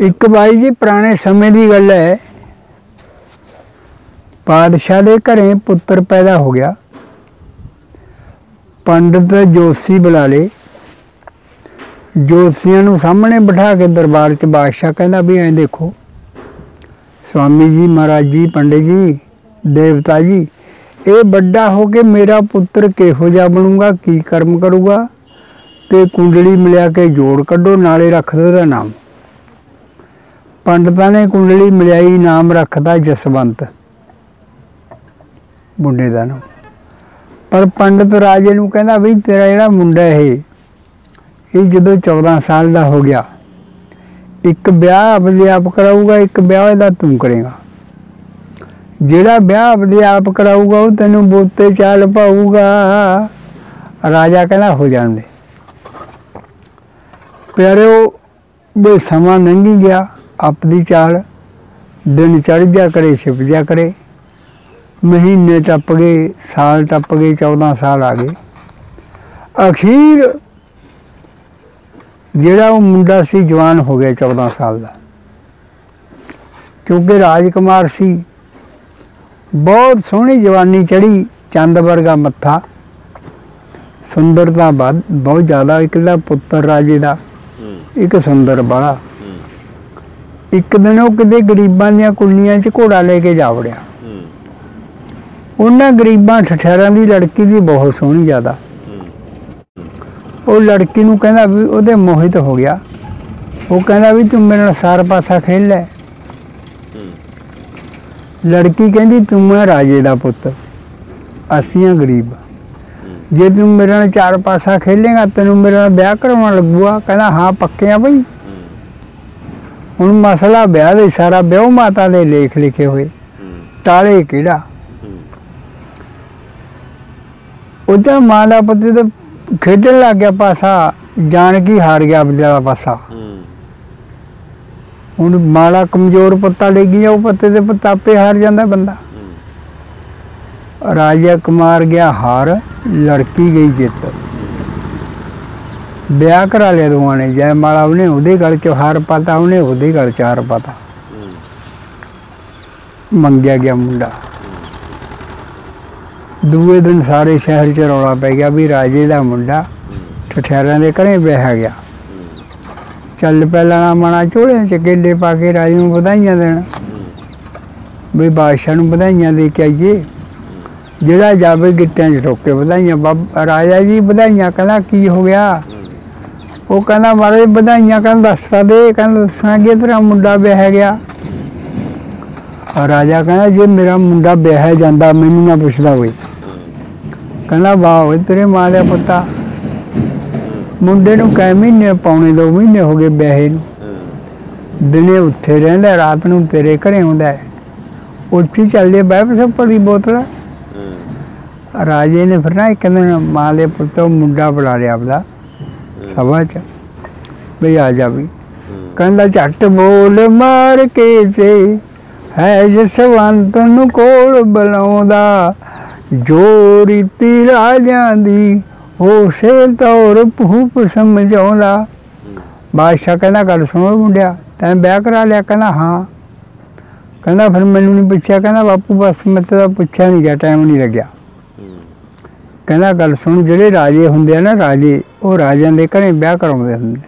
ਇੱਕ ਬਾਈ ਜੀ, ਪੁਰਾਣੇ ਸਮੇਂ ਦੀ ਗੱਲ ਹੈ। ਬਾਦਸ਼ਾਹ ਦੇ ਘਰੇ ਪੁੱਤਰ ਪੈਦਾ ਹੋ ਗਿਆ। ਪੰਡਤ ਜੋਸ਼ੀ ਬੁਲਾ ਲੇ ਜੋਤਸ਼ੀਆਂ ਨੂੰ ਸਾਹਮਣੇ ਬਿਠਾ ਕੇ ਦਰਬਾਰ 'ਚ ਬਾਦਸ਼ਾਹ ਕਹਿੰਦਾ ਵੀ ਐਂ ਦੇਖੋ, ਸਵਾਮੀ ਜੀ, ਮਹਾਰਾਜ ਜੀ, ਪੰਡਿਤ ਜੀ, ਦੇਵਤਾ ਜੀ, ਇਹ ਵੱਡਾ ਹੋ ਕੇ ਮੇਰਾ ਪੁੱਤਰ ਕਿਹੋ ਜਿਹਾ ਬਣੂਗਾ, ਕੀ ਕਰਮ ਕਰੂਗਾ? ਤੇ ਕੁੰਡਲੀ ਮਿਲਿਆ ਕੇ ਜੋੜ ਕੱਢੋ, ਨਾਲੇ ਰੱਖ ਦਿਓ ਉਹਦਾ ਨਾਮ। ਪੰਡਤਾਂ ਨੇ ਕੁੰਡਲੀ ਮਿਲਾਈ ਨਾਮ ਰੱਖਦਾ ਜਸਵੰਤ ਮੁੰਡੇ ਦਾ ਨਾਮ। ਪਰ ਪੰਡਤ ਰਾਜੇ ਨੂੰ ਕਹਿੰਦਾ ਵੀ ਤੇਰਾ ਜਿਹੜਾ ਮੁੰਡਾ ਇਹ ਇਹ ਜਦੋਂ 14 ਸਾਲ ਦਾ ਹੋ ਗਿਆ, ਇੱਕ ਵਿਆਹ ਆਪਦੇ ਆਪ ਕਰਾਊਗਾ, ਇੱਕ ਵਿਆਹ ਇਹਦਾ ਤੂੰ ਕਰੇਗਾ। ਜਿਹੜਾ ਵਿਆਹ ਆਪਦੇ ਆਪ ਕਰਾਊਗਾ, ਉਹ ਤੈਨੂੰ ਬੋਤੇ ਚਾਲ ਪਾਊਗਾ। ਰਾਜਾ ਕਹਿੰਦਾ ਹੋ ਜਾਂਦੇ। ਪਿਆਰਿਓ ਵੀ ਸਮਾਂ ਲੰਘੀ ਗਿਆ। ਆਪਦੀ ਚਾਲ ਦਿਨ ਚੜ ਜਾ ਕਰੇ ਛਿਪ ਜਾ ਕਰੇ। ਮਹੀਨੇ ਟੱਪ ਗਏ ਸਾਲ ਟੱਪ ਗਏ 14 ਸਾਲ ਆ ਗਏ। ਅਖੀਰ ਜਿਹੜਾ ਉਹ ਮੁੰਡਾ ਸੀ ਜਵਾਨ ਹੋ ਗਿਆ 14 ਸਾਲ ਦਾ। ਕਿਉਂਕਿ ਰਾਜਕੁਮਾਰ ਸੀ। ਬਹੁਤ ਸੋਹਣੀ ਜਵਾਨੀ ਚੜੀ ਚੰਦ ਵਰਗਾ ਮੱਥਾ। ਸੁੰਦਰਤਾ ਬਹੁਤ ਜ਼ਿਆਦਾ ਇਕੱਲਾ ਪੁੱਤਰ ਰਾਜੇ ਦਾ। ਇੱਕ ਸੁੰਦਰ ਬਾਲਾ ਇੱਕ ਦਿਨ ਉਹ ਕਿਤੇ ਗਰੀਬਾਂ ਦੀਆਂ ਕੁੰਡੀਆਂ 'ਚ ਘੋੜਾ ਲੈ ਕੇ ਜਾ ਵੜਿਆ। ਹੂੰ। ਉਹਨਾਂ ਗਰੀਬਾਂ ਠਠਿਆਰਾਂ ਦੀ ਲੜਕੀ ਦੀ ਬਹੁਤ ਸੋਹਣੀ ਜ਼ਿਆਦਾ। ਉਹ ਲੜਕੀ ਨੂੰ ਕਹਿੰਦਾ ਵੀ ਉਹਦੇ ਮੋਹਿਤ ਹੋ ਗਿਆ। ਉਹ ਕਹਿੰਦਾ ਵੀ ਤੂੰ ਮੇਰੇ ਨਾਲ ਸਾਰ ਪਾਸਾ ਖੇਲ ਲੈ। ਲੜਕੀ ਕਹਿੰਦੀ ਤੂੰ ਮੈਂ ਰਾਜੇ ਦਾ ਪੁੱਤ। ਅਸੀਂ ਆ ਗਰੀਬ। ਜੇ ਤੂੰ ਮੇਰੇ ਨਾਲ ਚਾਰ ਪਾਸਾ ਖੇਲੇਗਾ ਤੈਨੂੰ ਮੇਰੇ ਨਾਲ ਵਿਆਹ ਕਰਵਾਉਣ ਲੱਗੂਗਾ। ਕਹਿੰਦਾ ਹਾਂ ਪੱਕੇ ਆ ਬਈ। ਹੁਣ ਮਸਲਾ ਵਿਆਹ ਦੇ ਸਾਰਾ, ਵਿਆਹ ਮਾਤਾ ਦੇ ਲੇਖ ਲਿਖੇ ਹੋਏ। ਟਾਲੇ ਕਿਹੜਾ? ਉਹਦਾ ਮਾਂ ਦਾ ਪਤੀ ਤਾਂ ਖੇਡਣ ਲੱਗ ਗਿਆ ਪਾਸਾ ਜਾਣ ਕੀ ਹਾਰ ਗਿਆ ਆਪਦੇ ਪਾਸਾ। ਹੁਣ ਮਾੜਾ ਕਮਜ਼ੋਰ ਪੱਤਾ ਲੈ ਗਿਆ ਉਹ ਪੱਤੇ ਦੇ ਪਤਾਪੇ ਹਾਰ ਜਾਂਦਾ ਬੰਦਾ। ਰਾਜਾ ਕੁਮਾਰ ਗਿਆ ਹਾਰ, ਲੜਕੀ ਗਈ ਜਿੱਤ। ਵਿਆਹ ਕਰਾ ਲਿਆ ਦੋਵਾਂ ਨੇ ਜੈ ਮਾਲਾ ਉਹਨੇ ਉਹਦੇ ਗਲ ਚ ਹਾਰ ਪਾਤਾ ਉਹਨੇ ਉਹਦੇ ਗਲ ਚ ਹਾਰ ਪਾਤਾ। ਹੂੰ। ਮੰਗਿਆ ਗਿਆ ਮੁੰਡਾ। ਦੂਏ ਦਿਨ ਸਾਰੇ ਸ਼ਹਿਰ ਚ ਰੌਲਾ ਪੈ ਗਿਆ ਵੀ ਰਾਜੇ ਦਾ ਮੁੰਡਾ ਠਠਿਆਰਾਂ ਦੇ ਘਰੇ ਵਿਆਹ ਗਿਆ। ਚੱਲ ਪਹਿਲਾਂ ਨਾ ਮਣਾ ਝੋਲੇ ਚ ਕੇਲੇ ਪਾ ਕੇ ਰਾਜੇ ਨੂੰ ਵਧਾਈਆਂ ਦੇਣ। ਵੀ ਬਾਦਸ਼ਾਹ ਨੂੰ ਵਧਾਈਆਂ ਦੇ ਕੇ ਆਈਏ। ਜਿਹੜਾ ਜਾਵੇ ਗਿੱਟਿਆਂ 'ਚ ਰੋਕ ਕੇ ਵਧਾਈਆਂ। ਬਾਬ- ਰਾਜਾ ਜੀ ਵਧਾਈਆਂ ਕਹਿੰਦਾ ਕੀ ਹੋ ਗਿਆ? ਉਹ ਕਹਿੰਦਾ ਮਾਰੇ ਵਧਾਈਆਂ ਕਹਿੰਦਾ ਦੱਸ ਦੇ ਕਹਿੰਦਾ ਦੱਸਾਂਗੇ ਤੇਰਾ ਮੁੰਡਾ ਵਿਆਹ ਗਿਆ। ਰਾਜਾ ਕਹਿੰਦਾ, ਜੇ ਮੇਰਾ ਮੁੰਡਾ ਵਿਆਹ ਜਾਂਦਾ, ਮੈਨੂੰ ਨਾ ਪੁੱਛਦਾ ਕੋਈ। ਕਹਿੰਦਾ, ਵਾਹ ਓਏ, ਤੇਰੇ ਮਾਂ ਦਾ ਪੁੱਤਾ ਮੁੰਡੇ ਨੂੰ ਕਈ ਮਹੀਨੇ, ਪੌਣੇ ਦੋ ਮਹੀਨੇ ਹੋ ਗਏ ਵਿਆਹੇ ਨੂੰ। ਦਿਨੇ ਉੱਥੇ ਰਹਿੰਦਾ, ਰਾਤ ਨੂੰ ਤੇਰੇ ਘਰੇ ਆਉਂਦਾ ਹੈ। ਉੱਥੇ ਚੱਲਦੇ ਬਹਿ ਸਭ ਪੜੀ ਬੋਤਲ। ਰਾਜੇ ਨੇ ਫਿਰ ਨਾ ਇੱਕ ਦਿਨ ਮਾਂ ਦੇ ਪੁੱਤੋਂ ਮੁੰਡਾ ਬੁਲਾ ਲਿਆ ਆਪਦਾ। ਸਭਾ ਚ। ਵੀ ਆ ਜਾ ਵੀ ਕਹਿੰਦਾ ਝੱਟ ਬੋਲ ਮਾਰ ਕੇ ਤੇ ਹੈ ਜਸਵੰਤ ਨੂੰ ਕੋਲ ਬੁਲਾਉਂਦਾ। ਜੋ ਰੀਤੀ ਰਾਜਾਂ ਦੀ ਉਸੇ ਤੌਰ ਭੂਪ ਸਮਝਾਉਂਦਾ। ਬਾਦਸ਼ਾਹ ਕਹਿੰਦਾ ਗੱਲ ਸੁਣੋ ਮੁੰਡਿਆ ਤੈਂ ਵਿਆਹ ਕਰਾ ਲਿਆ? ਕਹਿੰਦਾ ਹਾਂ। ਕਹਿੰਦਾ ਫਿਰ ਮੈਨੂੰ ਨਹੀਂ ਪੁੱਛਿਆ। ਕਹਿੰਦਾ ਬਾਪੂ ਬਸ ਮੈਂ ਤਾਂ ਪੁੱਛਿਆ ਨਹੀਂ ਗਿਆ ਟਾਈਮ ਨਹੀਂ ਲੱਗਿਆ। ਕਹਿੰਦਾ ਗੱਲ ਸੁਣ, ਜਿਹੜੇ ਰਾਜੇ ਹੁੰਦੇ ਆ ਨਾ ਰਾਜੇ, ਉਹ ਰਾਜਿਆਂ ਦੇ ਘਰੇ ਵਿਆਹ ਕਰਾਉਂਦੇ ਹੁੰਦੇ।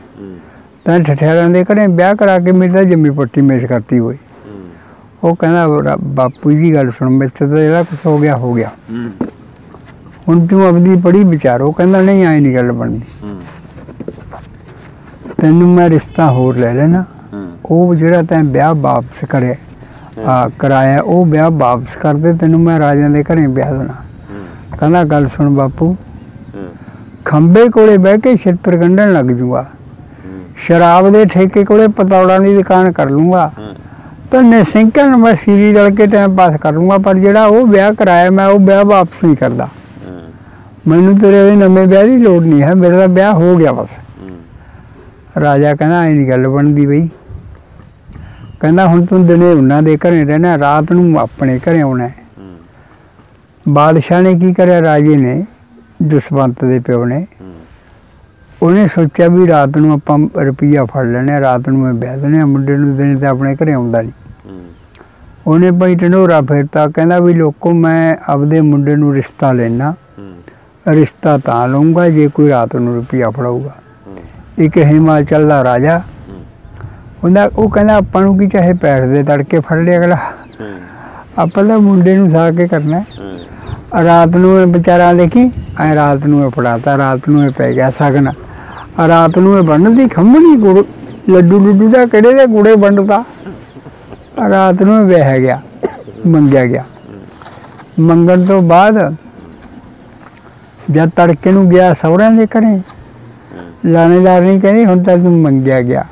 ਤਾਂ ਠਠਿਆਰਾਂ ਦੇ ਘਰੇ ਵਿਆਹ ਕਰਾ ਕੇ ਮੇਰੀ ਤਾਂ ਜੰਮੀ ਪੱਟੀ ਮੇਸ਼ ਕਰਤੀ ਹੋਈ। ਉਹ ਕਹਿੰਦਾ ਬਾਪੂ ਜੀ ਗੱਲ ਸੁਣ, ਮੇਰੇ ਤਾਂ ਜਿਹੜਾ ਕੁਛ ਹੋ ਗਿਆ ਹੋ ਗਿਆ। ਹੁਣ ਤੂੰ ਆਪਣੀ ਪੜੀ ਵਿਚਾਰੋ, ਕਹਿੰਦਾ, ਨਹੀਂ ਆਏ ਨਹੀਂ ਗੱਲ ਬਣਦੀ। ਤੈਨੂੰ ਮੈਂ ਰਿਸ਼ਤਾ ਹੋਰ ਲੈ ਲੈਣਾ। ਉਹ ਜਿਹੜਾ ਤੈਂ ਵਿਆਹ ਵਾਪਸ ਕਰਿਆ, ਆ, ਕਰਾਇਆ, ਉਹ ਵਿਆਹ ਵਾਪਸ ਕਰਦੇ ਤੈਨੂੰ ਮੈਂ ਰਾਜਿਆਂ ਦੇ ਘਰੇ ਵਿਆਹ ਦੇਣਾ। ਕਹਿੰਦਾ ਗੱਲ ਸੁਣ ਬਾਪੂ। ਖੰਬੇ ਕੋਲੇ ਬਹਿ ਕੇ ਛਿੱਤਰ ਗੰਢਣ ਲੱਗ ਜੂਗਾ। ਸ਼ਰਾਬ ਦੇ ਠੇਕੇ ਕੋਲੇ ਪਤੌੜਾਂ ਦੀ ਦੁਕਾਨ ਕਰ ਲੂੰਗਾ। ਤਾਂ ਸਿੰਘਾਂ ਨੂੰ ਮੈਂ ਸੀਰੀ ਰਲ ਕੇ ਟਾਈਮ ਪਾਸ ਕਰ ਲੂੰਗਾ ਪਰ ਜਿਹੜਾ ਉਹ ਵਿਆਹ ਕਰਾਇਆ ਮੈਂ ਉਹ ਵਿਆਹ ਵਾਪਸ ਨਹੀਂ ਕਰਦਾ। ਮੈਨੂੰ ਤੇਰੇ ਦੇ ਨਵੇਂ ਵਿਆਹ ਦੀ ਲੋੜ ਨਹੀਂ ਹੈ ਮੇਰਾ ਤਾਂ ਵਿਆਹ ਹੋ ਗਿਆ ਬਸ। ਰਾਜਾ ਕਹਿੰਦਾ ਐ ਨਹੀਂ ਗੱਲ ਬਣਦੀ ਬਈ। ਕਹਿੰਦਾ ਹੁਣ ਤੂੰ ਦਿਨੇ ਉਹਨਾਂ ਦੇ ਘਰੇ ਰਹਿਣਾ ਰਾਤ ਨੂੰ ਆਪਣੇ ਘਰੇ ਆਉਣਾ। ਬਾਦਸ਼ਾਹ ਨੇ ਕੀ ਕਰਿਆ? ਰਾਜੇ ਨੇ, ਜਸਵੰਤ ਦੇ ਪਿਓ ਨੇ, ਉਹਨੇ ਸੋਚਿਆ ਵੀ ਰਾਤ ਨੂੰ ਆਪਾਂ ਰੁਪਈਆ ਫੜ ਲੈਣੇ ਰਾਤ ਨੂੰ ਮੈਂ ਵਿਆਹ ਦੇਣੇ ਆ ਮੁੰਡੇ ਨੂੰ ਦਿਨੇ ਤਾਂ ਆਪਣੇ ਘਰੇ ਆਉਂਦਾ ਨਹੀਂ। ਉਹਨੇ ਭਾਈ ਢਨੋਰਾ ਫੇਰਤਾ, ਕਹਿੰਦਾ ਵੀ ਲੋਕੋ, ਮੈਂ ਆਪਦੇ ਮੁੰਡੇ ਨੂੰ ਰਿਸ਼ਤਾ ਲੈਣਾ ਰਿਸ਼ਤਾ ਤਾਂ ਲਊਂਗਾ, ਜੇ ਕੋਈ ਰਾਤ ਨੂੰ ਰੁਪਈਆ ਫੜਾਊਗਾ। ਇੱਕ ਹਿਮਾਚਲ ਦਾ ਰਾਜਾ ਹੂੰ ਉਹਦਾ ਉਹ ਕਹਿੰਦਾ, ਆਪਾਂ ਨੂੰ ਕੀ ਚਾਹੇ ਪੈਰ ਦੇ ਤੜਕੇ ਫੜ ਲਿਆ ਅਗਲਾ। ਆਪਾਂ ਤਾਂ ਮੁੰਡੇ ਨੂੰ ਸਾ ਕੇ ਕਰਨਾ। ਰਾਤ ਨੂੰ ਇਹ ਵਿਚਾਰਾ ਦੇਖੀ, ਐ ਰਾਤ ਨੂੰ ਇਹ ਫੜਾਤਾ, ਰਾਤ ਨੂੰ ਇਹ ਪੈ ਗਿਆ ਸਗਨ। ਰਾਤ ਨੂੰ ਇਹ ਬੰਨਦੀ ਖੰਮਣੀ ਗੁੜ, ਲੱਡੂ ਲੱਡੂ ਦਾ ਕਿਹੜੇ ਦੇ ਗੁੜੇ ਵੰਡਦਾ ਰਾਤ ਨੂੰ ਵਹਿ ਗਿਆ, ਮੰਗਿਆ ਗਿਆ। ਮੰਗਣ ਤੋਂ ਬਾਅਦ ਜਦ ਤੜਕੇ ਨੂੰ ਗਿਆ ਸਹੁਰਿਆਂ ਦੇ ਘਰੇ, ਲਾਣੇਦਾਰ ਨਹੀਂ ਕਹਿੰਦੀ, ਹੁਣ ਤਾਂ ਤੂੰ ਮੰਗਿਆ ਗਿਆ।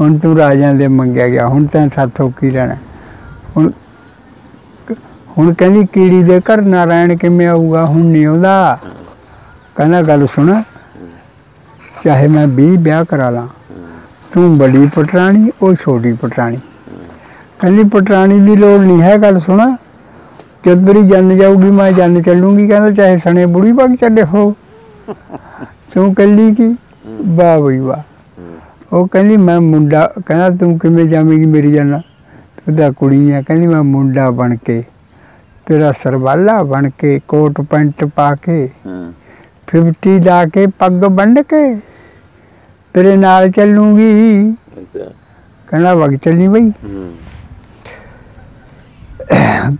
ਹੁਣ ਤੂੰ ਰਾਜਿਆਂ ਦੇ ਮੰਗਿਆ ਗਿਆ। ਹੁਣ ਤਾਂ ਸਾਥੋਂ ਕੀ ਲੈਣਾ? ਹੁਣ ਹੁਣ ਕਹਿੰਦੀ ਕੀੜੀ ਦੇ ਘਰ ਨਾਰਾਇਣ ਕਿਵੇਂ ਆਊਗਾ, ਹੁਣ ਨਹੀਂ ਆਉਂਦਾ। ਕਹਿੰਦਾ ਗੱਲ ਸੁਣ, ਚਾਹੇ ਮੈਂ 20 ਵਿਆਹ ਕਰਾ ਲਾਂ, ਤੂੰ ਬੜੀ ਪਟਰਾਣੀ, ਉਹ ਛੋਟੀ ਪਟਰਾਣੀ। ਕਹਿੰਦੀ ਪਟਰਾਣੀ ਦੀ ਲੋੜ ਨਹੀਂ ਹੈ ਗੱਲ ਸੁਣ। ਜਦ ਮੇਰੀ ਜੰਨ ਜਾਊਗੀ, ਮੈਂ ਜੰਨ ਚੱਲੂਗੀ, ਕਹਿੰਦਾ ਚਾਹੇ ਸਣੇ ਬੁੜੀ ਪੱਗ ਚੱਲੇ ਹੋ। ਤੂੰ ਕੱਲੀ ਕੀ? ਵਾਹ ਬਈ ਵਾਹ। ਉਹ ਕਹਿੰਦੀ ਮੈਂ ਮੁੰਡਾ, ਕਹਿੰਦਾ ਤੂੰ ਕਿਵੇਂ ਜਾਵੇਂਗੀ ਮੇਰੀ ਜੰਨ? ਤੂੰ ਤਾਂ ਕੁੜੀ ਆ, ਕਹਿੰਦੀ ਮੈਂ ਮੁੰਡਾ ਬਣ ਕੇ। ਤੇਰਾ ਸਰਵਾਲਾ ਬਣ ਕੇ ਕੋਟ ਪੈਂਟ ਪਾ ਕੇ ਹੂੰ। 50 ਲਾ ਕੇ ਪੱਗ ਬੰਨ ਕੇ ਤੇਰੇ ਨਾਲ ਚੱਲੂਗੀ। ਅੱਛਾ। ਕਹਿੰਦਾ ਵਗ ਚੱਲੀ ਬਈ। ਹੂੰ।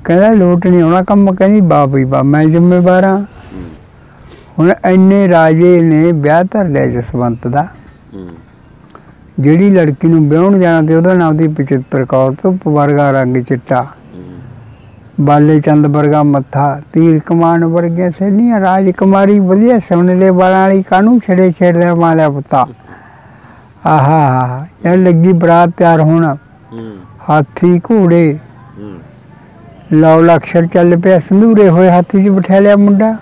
ਕਹਿੰਦਾ ਲੋਟ ਨਹੀਂ ਆਉਣਾ ਕੰਮ। ਕਹਿੰਦੀ ਬਾ ਬਈ ਬਾ ਮੈਂ ਜ਼ਿੰਮੇਵਾਰ ਹਾਂ। ਹੂੰ। ਹੁਣ ਇੰਨੇ ਰਾਜੇ ਨੇ ਵਿਆਹ ਧਰ ਲਿਆ ਜਸਵੰਤ ਦਾ। ਹੂੰ। ਜਿਹੜੀ ਲੜਕੀ ਨੂੰ ਵਿਆਹਣ ਜਾਣਾ ਤੇ ਉਹਦਾ ਨਾਮ ਦੀ ਪਚਿੱਤਰ ਕੌਰ ਤੋਂ ਵਰਗਾ ਰੰਗ ਚਿੱਟਾ। ਹੂੰ ਬਾਲੇ ਚੰਦ ਵਰਗਾ ਮੱਥਾ ਤੀਰ ਕਮਾਨ ਵਰਗੀਆਂ ਸੈਨੀਆਂ ਰਾਜਕੁਮਾਰੀ ਵਧੀਆ ਸੋਨਲੇ ਵਾਲਾਂ ਵਾਲੀ ਕਾਨੂੰ ਛੜੇ ਛੇੜਦਾ ਮਾਲਿਆ ਪੁੱਤਾ? ਆਹਾ ਇਹ ਲੱਗੀ ਬਰਾਤ ਤਿਆਰ ਹੋਣ। ਹਾਥੀ ਘੋੜੇ। ਹੂੰ। ਲੌ ਲਕਸ਼ਰ ਚੱਲ ਪਿਆ ਸੰਧੂਰੇ ਹੋਏ ਹਾਥੀ 'ਚ ਬਿਠਾ ਲਿਆ ਮੁੰਡਾ।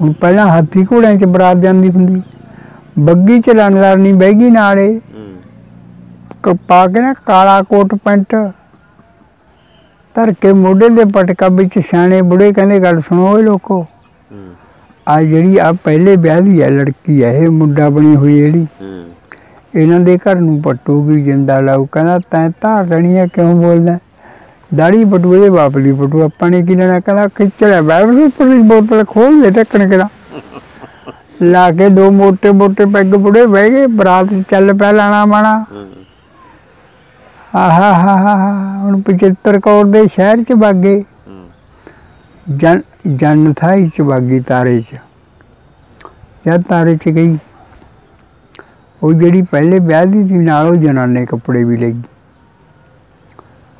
ਹੁਣ ਪਹਿਲਾਂ ਹਾਥੀ ਘੋੜਿਆਂ 'ਚ ਬਰਾਤ ਜਾਂਦੀ ਹੁੰਦੀ। ਬੱਗੀ ਚ ਲਣ ਲੜਨੀ ਬਹਿਗੀ ਨਾਲੇ। ਪਾ ਕੇ ਨਾ ਕਾਲਾ ਕੋਟ ਪੈਂਟ। ਧਰ ਕੇ ਮੋਢੇ ਦੇ ਪਟਕਾ ਵਿੱਚ ਸਿਆਣੇ ਬੁੜੇ ਕਹਿੰਦੇ ਗੱਲ ਸੁਣੋ ਓਏ ਲੋਕੋ। ਆ ਜਿਹੜੀ ਆ ਪਹਿਲੇ ਵਿਆਹ ਦੀ ਹੈ ਲੜਕੀ ਹੈ ਇਹ ਮੁੰਡਾ ਬਣੀ ਹੋਈ ਜਿਹੜੀ। ਇਹਨਾਂ ਦੇ ਘਰ ਨੂੰ ਪਟੂਗੀ ਜਿੰਦਾ ਲਾਉ ਕਹਿੰਦਾ ਤੈਂ ਧਾਰ ਲੈਣੀ ਹੈ ਕਿਉਂ ਬੋਲਦਾ ਦਾੜੀ ਪਟੂ ਦੇ ਬਾਪ ਪਟੂ ਆਪਾਂ ਨੇ ਕੀ ਲੈਣਾ? ਕਹਿੰਦਾ ਖਿੱਚੜਾ ਬਾਬਰ ਉੱਪਰ ਦੀ ਬੋਤਲ ਖੋਲ ਲੈ ਟੱਕਣ ਕਿਰਾ ਲਾ ਕੇ ਦੋ ਮੋਟੇ ਮੋਟੇ ਪੈਗ ਬੁੜੇ ਬਹਿ ਗਏ ਬਰਾਤ ਚੱਲ ਪੈ ਲਾਣਾ ਮਾਣਾ ਆਹਾ ਹਾ ਹੁਣ 75 ਕੌਰ ਦੇ ਸ਼ਹਿਰ ਚ ਬਾਗੇ ਜਨ ਜਨ ਥਾਈ ਚ ਬਾਗੀ ਤਾਰੇ ਚ। ਜਦ ਤਾਰੇ ਚ ਗਈ। ਉਹ ਜਿਹੜੀ ਪਹਿਲੇ ਵਿਆਹ ਦੀ ਸੀ ਨਾਲ ਉਹ ਜਨਾਨੇ ਕੱਪੜੇ ਵੀ ਲੈ ਗਈ।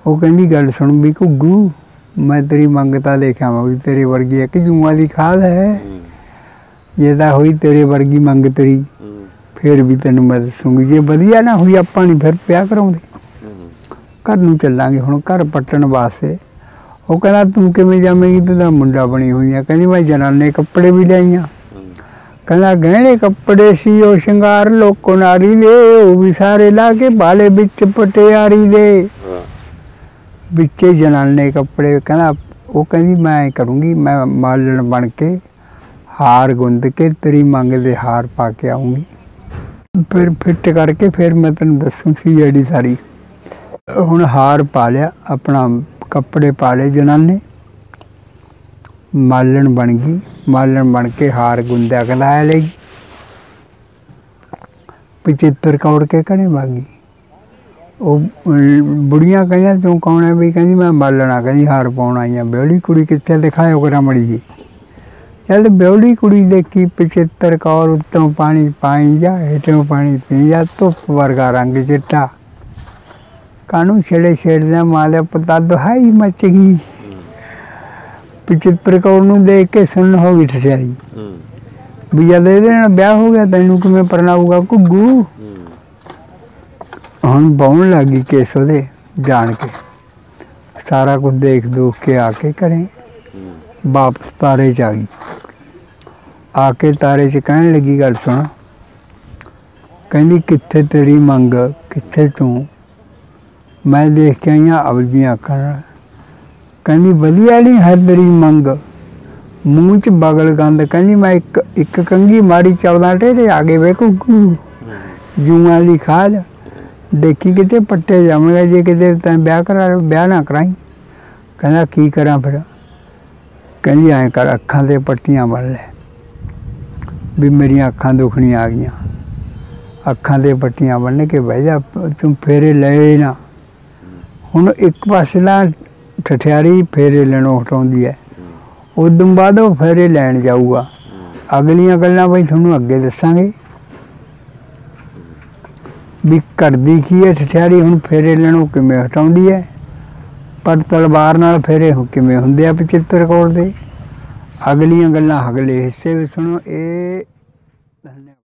ਉਹ ਕਹਿੰਦੀ ਗੱਲ ਸੁਣ ਵੀ ਘੁੱਗੂ ਮੈਂ ਤੇਰੀ ਮੰਗਤਾ ਦੇਖਿਆ ਮੈਂ ਵੀ ਤੇਰੇ ਵਰਗੀ ਇੱਕ ਜੂਆਂ ਦੀ ਖਾਲ ਹੈ। ਜੇ ਤਾਂ ਹੋਈ ਤੇਰੇ ਵਰਗੀ ਮੰਗ ਤੇਰੀ ਫੇਰ ਵੀ ਤੈਨੂੰ ਮੈਂ ਦੱਸੂਗੀ। ਜੇ ਵਧੀਆ ਨਾ ਹੋਈ ਆਪਾਂ ਨਹੀਂ ਫਿਰ ਵਿਆਹ ਕਰਾਉਂਦੇ। ਘਰ ਨੂੰ ਚੱਲਾਂਗੇ, ਹੁਣ ਘਰ ਪੱਟਣ ਵਾਸਤੇ। ਉਹ ਕਹਿੰਦਾ, ਤੂੰ ਕਿਵੇਂ ਜਾਵੇਂਗੀ? ਤੂੰ ਤਾਂ ਮੁੰਡਾ ਬਣੀ ਹੋਈ ਆ। ਕਹਿੰਦੀ, ਮੈਂ ਜਨਾਨੇ ਕੱਪੜੇ ਵੀ ਲਿਆਈਆਂ। ਹੂੰ ਕਹਿੰਦਾ, ਗਹਿਣੇ ਕੱਪੜੇ ਸੀ, ਉਹ ਸ਼ਿੰਗਾਰ ਲੋਕੋ ਨਾਰੀ ਦੇ, ਉਹ ਵੀ ਸਾਰੇ ਲਾ ਕੇ ਬਾਲੇ ਵਿੱਚ ਪਟਿਆਰੀ ਦੇ। ਵਾਹ ਵਿੱਚੇ ਜਨਾਨੇ ਕੱਪੜੇ, ਕਹਿੰਦਾ, ਉਹ ਕਹਿੰਦੀ, ਮੈਂ ਕਰੂੰਗੀ, ਮੈਂ ਮਾਲਣ ਬਣ ਕੇ ਹਾਰ ਗੁੰਦ ਕੇ ਤੇਰੀ ਮੰਗ ਦੇ ਹਾਰ ਪਾ ਕੇ ਆਉਂਗੀ ਫਿਰ ਫਿੱਟ ਕਰਕੇ ਫਿਰ ਮੈਂ ਤੈਨੂੰ ਦੱਸੂ ਸੀ ਜਿਹੜੀ ਸਾਰੀ। ਹੁਣ ਹਾਰ ਪਾ ਲਿਆ ਆਪਣਾ ਕੱਪੜੇ ਪਾ ਲਏ ਜਨਾਨੇ। ਮਾਲਣ ਬਣ ਗਈ ਮਾਲਣ ਬਣ ਕੇ ਹਾਰ ਗੁੰਦਿਆ ਕਲਾਇਆ ਲਈ ਪਚਿੱਤਰ ਕੌੜ ਕੇ ਕਣੇ ਵਾਗੀ ਉਹ ਅਮ, ਬੁੜੀਆਂ ਕਹਿੰਦੀਆਂ ਤੂੰ ਕੌਣ ਹੈ ਵੀ ਕਹਿੰਦੀ ਮੈਂ ਮਾਲਣਾ ਕਹਿੰਦੀ ਹਾਰ ਪਾਉਣ ਆਈ ਆ। ਬਿਹਲੀ ਕੁੜੀ ਕਿੱਥੇ ਦਿਖਾਇਓ ਕਰਾ ਮੜੀ ਜੀ। ਜਦ ਬਿਹਲੀ ਕੁੜੀ ਦੇਖੀ ਪਚਿੱਤਰ ਕੌਰ ਉੱਤੋਂ ਪਾਣੀ ਪਾਈ ਜਾ ਹੇਠੋਂ ਪਾਣੀ ਪੀ ਜਾ ਧੁੱਪ ਵਰਗਾ ਰੰਗ ਚਿੱਟਾ। ਕਾਨੂੰ ਛੇੜੇ ਛੇੜਦਾ ਮਾਲਿਆ ਪਤਾ ਦੁਹਾਈ ਮੱਚ ਗਈ। ਪਚਿੱਤਰ ਕੌਰ ਨੂੰ ਦੇਖ ਕੇ ਸੁਣ ਹੋ ਗਈ ਠਠਿਆਰੀ। ਹੂੰ। ਵੀ ਜਦ ਇਹਦੇ ਨਾਲ ਵਿਆਹ ਹੋ ਗਿਆ ਤੈਨੂੰ ਕਿਵੇਂ ਪਰਨਾਊਗਾ ਘੁੱਗੂ? ਹੂੰ। ਹੁਣ ਬਾਉਣ ਲੱਗੀ ਕੇਸ ਉਹਦੇ ਜਾਣ ਕੇ। ਸਾਰਾ ਕੁਝ ਦੇਖ ਦੂਖ ਕੇ ਆ ਕੇ ਕਰੇ ਵਾਪਸ ਤਾਰੇ ਚ ਆ ਗਈ। ਆ ਕੇ ਤਾਰੇ ਚ ਕਹਿਣ ਲੱਗੀ ਗੱਲ ਸੁਣ। ਕਹਿੰਦੀ ਕਿੱਥੇ ਤੇਰੀ ਮੰਗ ਕਿੱਥੇ ਤੂੰ? ਮੈਂ ਦੇਖ ਕੇ ਆਈਆਂ ਅਬਦੀਆਂ ਅੱਖਾਂ ਨਾਲ ਕਹਿੰਦੀ, ਵਧੀਆ ਨਹੀਂ ਹੈ ਤੇਰੀ ਮੰਗ। ਮੂੰਹ ਚ ਬਗਲ ਗੰਦ। ਕਹਿੰਦੀ, ਮੈਂ ਇੱਕ ਇੱਕ ਕੰਗੀ ਮਾਰੀ 14 ਟੇਰੇ ਆ ਗਏ ਵੇ ਕੁੱਕੂ ਜੂਆਂ ਦੀ ਖਾਲ। ਦੇਖੀ ਕਿਤੇ ਪੱਟੇ ਜਾਵਾਂਗਾ, ਜੇ ਕਿਤੇ ਤੈਂ ਵਿਆਹ ਕਰਾ, ਵਿਆਹ ਨਾ ਕਰਾਈ। ਕਹਿੰਦਾ, ਕੀ ਕਰਾਂ ਫਿਰ? ਕਹਿੰਦੀ, ਐਂ ਕਰ, ਅੱਖਾਂ ਤੇ ਪੱਟੀਆਂ ਬੰਨ ਲੈ। ਵੀ ਮੇਰੀਆਂ ਅੱਖਾਂ ਦੁਖਣੀਆਂ ਆ ਗਈਆਂ। ਅੱਖਾਂ ਤੇ ਪੱਟੀਆਂ ਬੰਨ ਕੇ ਬਹਿ ਜਾ, ਤੂੰ ਫੇਰੇ ਲਏ ਨਾ। ਹੁਣ ਇੱਕ ਪਾਸੇ ਨਾਲ ਠਠਿਆਰੀ ਫੇਰੇ ਲੈਣੋਂ ਹਟਾਉਂਦੀ ਹੈ। ਉਦੋਂ ਬਾਅਦ ਉਹ ਫੇਰੇ ਲੈਣ ਜਾਊਗਾ। ਅਗਲੀਆਂ ਗੱਲਾਂ ਬਈ ਤੁਹਾਨੂੰ ਅੱਗੇ ਦੱਸਾਂਗੇ। ਵੀ ਕਰਦੀ ਕੀ ਹੈ? ਠਠਿਆਰੀ ਹੁਣ ਫੇਰੇ ਲੈਣੋਂ ਕਿਵੇਂ ਹਟਾਉਂਦੀ ਹੈ? ਪਰ ਤਲਵਾਰ ਨਾਲ ਫੇਰੇ ਹੁ- ਕਿਵੇਂ ਹੁੰਦੇ ਆ ਪਚਿੱਤਰ ਕੌਰ ਦੇ? ਅਗਲੀਆਂ ਗੱਲਾਂ ਅਗਲੇ ਹਿੱਸੇ ਵਿੱਚ ਸੁਣੋ। ਇਹ